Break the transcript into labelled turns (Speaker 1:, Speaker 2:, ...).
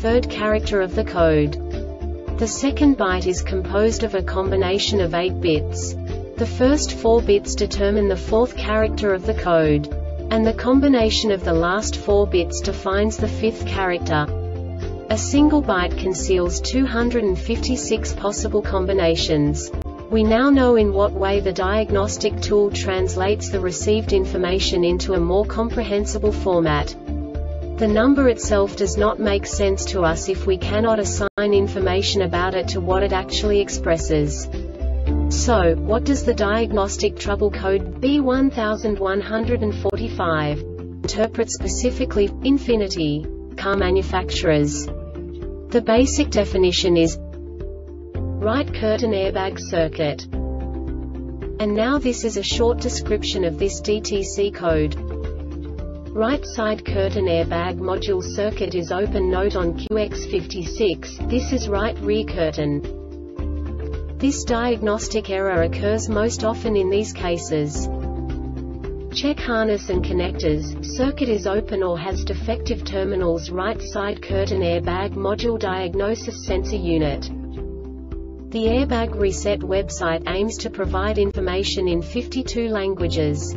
Speaker 1: third character of the code. The second byte is composed of a combination of 8 bits. The first 4 bits determine the fourth character of the code. And the combination of the last 4 bits defines the fifth character. A single byte conceals 256 possible combinations. We now know in what way the diagnostic tool translates the received information into a more comprehensible format. The number itself does not make sense to us if we cannot assign information about it to what it actually expresses. So, what does the diagnostic trouble code B1145 interpret specifically, Infiniti, car manufacturers? The basic definition is Right curtain airbag circuit. And now this is a short description of this DTC code. Right side curtain airbag module circuit is open note on QX56, this is right rear curtain. This diagnostic error occurs most often in these cases. Check harness and connectors, circuit is open or has defective terminals right side curtain airbag module diagnosis sensor unit. The Airbag Reset website aims to provide information in 52 languages.